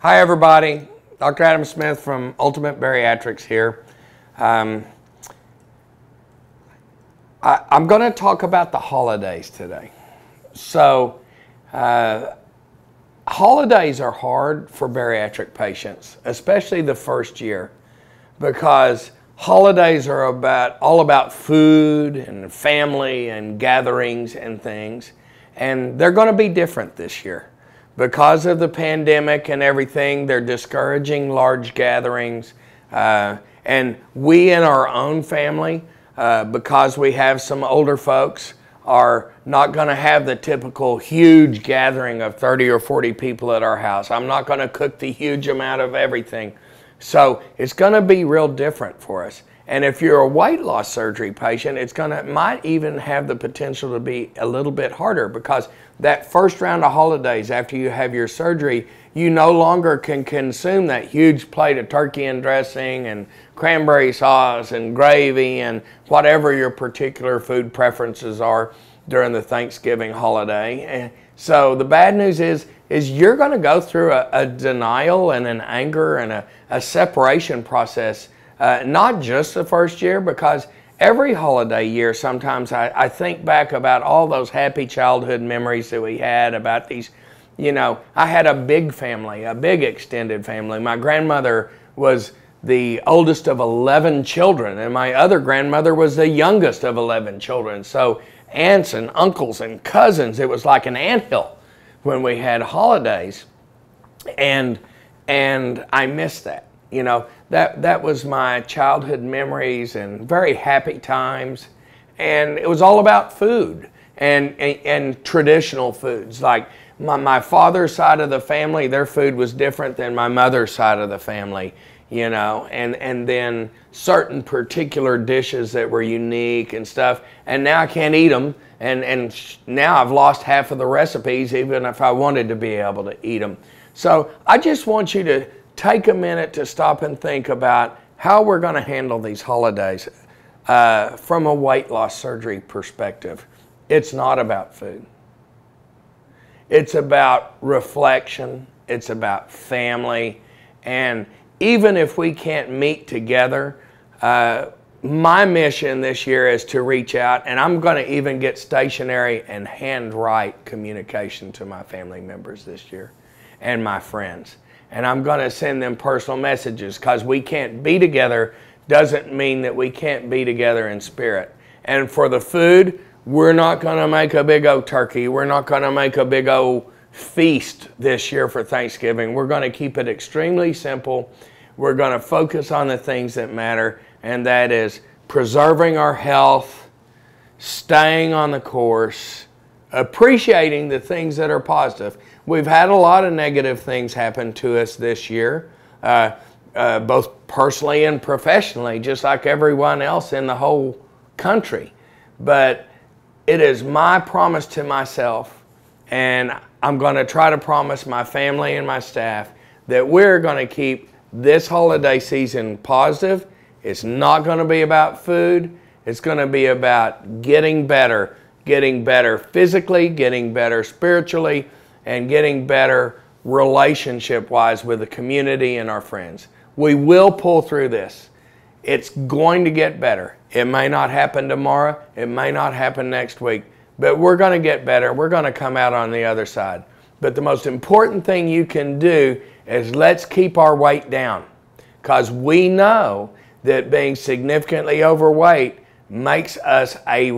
Hi, everybody. Dr. Adam Smith from Ultimate Bariatrics here. Um, I, am going to talk about the holidays today. So, uh, holidays are hard for bariatric patients, especially the first year, because holidays are about all about food and family and gatherings and things, and they're going to be different this year because of the pandemic and everything, they're discouraging large gatherings. Uh, and we in our own family, uh, because we have some older folks, are not going to have the typical huge gathering of 30 or 40 people at our house. I'm not going to cook the huge amount of everything. So it's going to be real different for us. And if you're a weight loss surgery patient, it's to might even have the potential to be a little bit harder because that first round of holidays after you have your surgery, you no longer can consume that huge plate of turkey and dressing and cranberry sauce and gravy and whatever your particular food preferences are during the Thanksgiving holiday. And so the bad news is is you're going to go through a, a denial and an anger and a, a separation process uh, not just the first year, because every holiday year, sometimes I, I think back about all those happy childhood memories that we had about these. You know, I had a big family, a big extended family. My grandmother was the oldest of 11 children, and my other grandmother was the youngest of 11 children. So, aunts and uncles and cousins, it was like an anthill when we had holidays. And, and I miss that. You know, that, that was my childhood memories and very happy times. And it was all about food and, and, and traditional foods. Like my, my father's side of the family, their food was different than my mother's side of the family, you know, and, and then certain particular dishes that were unique and stuff. And now I can't eat them. And, and now I've lost half of the recipes, even if I wanted to be able to eat them. So I just want you to take a minute to stop and think about how we're going to handle these holidays uh, from a weight loss surgery perspective. It's not about food. It's about reflection. It's about family. And even if we can't meet together, uh, my mission this year is to reach out, and I'm going to even get stationery and handwrite communication to my family members this year and my friends and I'm going to send them personal messages because we can't be together doesn't mean that we can't be together in spirit. And for the food, we're not going to make a big old turkey. We're not going to make a big old feast this year for Thanksgiving. We're going to keep it extremely simple. We're going to focus on the things that matter, and that is preserving our health, staying on the course, appreciating the things that are positive. We've had a lot of negative things happen to us this year, uh, uh, both personally and professionally, just like everyone else in the whole country. But it is my promise to myself, and I'm going to try to promise my family and my staff that we're going to keep this holiday season positive. It's not going to be about food. It's going to be about getting better, getting better physically, getting better spiritually, and getting better relationship wise with the community and our friends. We will pull through this. It's going to get better. It may not happen tomorrow, it may not happen next week, but we're going to get better. We're going to come out on the other side. But the most important thing you can do is let's keep our weight down because we know that being significantly overweight makes us a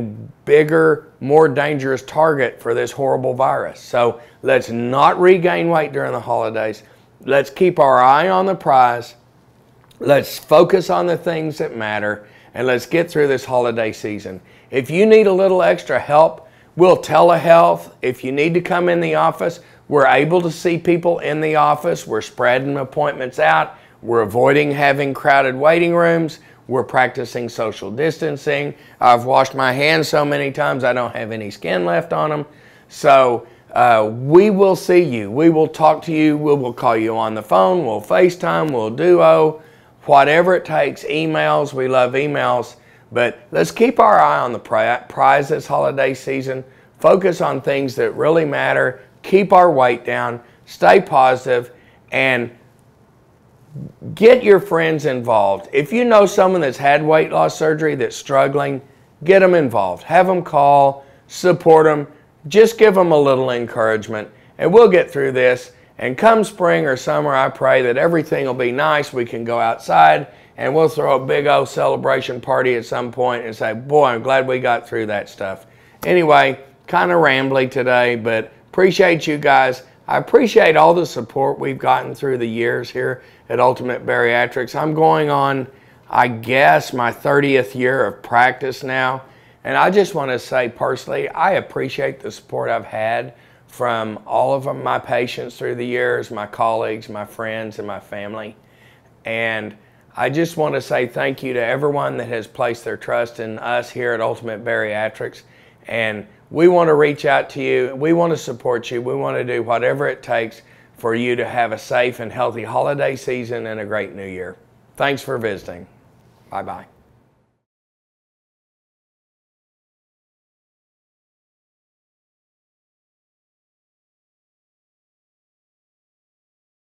bigger, more dangerous target for this horrible virus. So let's not regain weight during the holidays. Let's keep our eye on the prize. Let's focus on the things that matter and let's get through this holiday season. If you need a little extra help, we'll telehealth. If you need to come in the office, we're able to see people in the office. We're spreading appointments out. We're avoiding having crowded waiting rooms. We're practicing social distancing. I've washed my hands so many times I don't have any skin left on them. So uh, we will see you. We will talk to you. We will call you on the phone. We'll FaceTime. We'll duo. Whatever it takes. Emails. We love emails. But let's keep our eye on the prize this holiday season. Focus on things that really matter. Keep our weight down. Stay positive and get your friends involved. If you know someone that's had weight loss surgery that's struggling, get them involved. Have them call, support them, just give them a little encouragement, and we'll get through this. And come spring or summer, I pray that everything will be nice. We can go outside and we'll throw a big old celebration party at some point and say, Boy, I'm glad we got through that stuff. Anyway, kind of rambly today, but appreciate you guys. I appreciate all the support we've gotten through the years here at Ultimate Bariatrics. I'm going on, I guess, my 30th year of practice now. And I just want to say personally, I appreciate the support I've had from all of my patients through the years, my colleagues, my friends, and my family. And I just want to say thank you to everyone that has placed their trust in us here at Ultimate Bariatrics. And we want to reach out to you. We want to support you. We want to do whatever it takes for you to have a safe and healthy holiday season and a great new year. Thanks for visiting. Bye bye.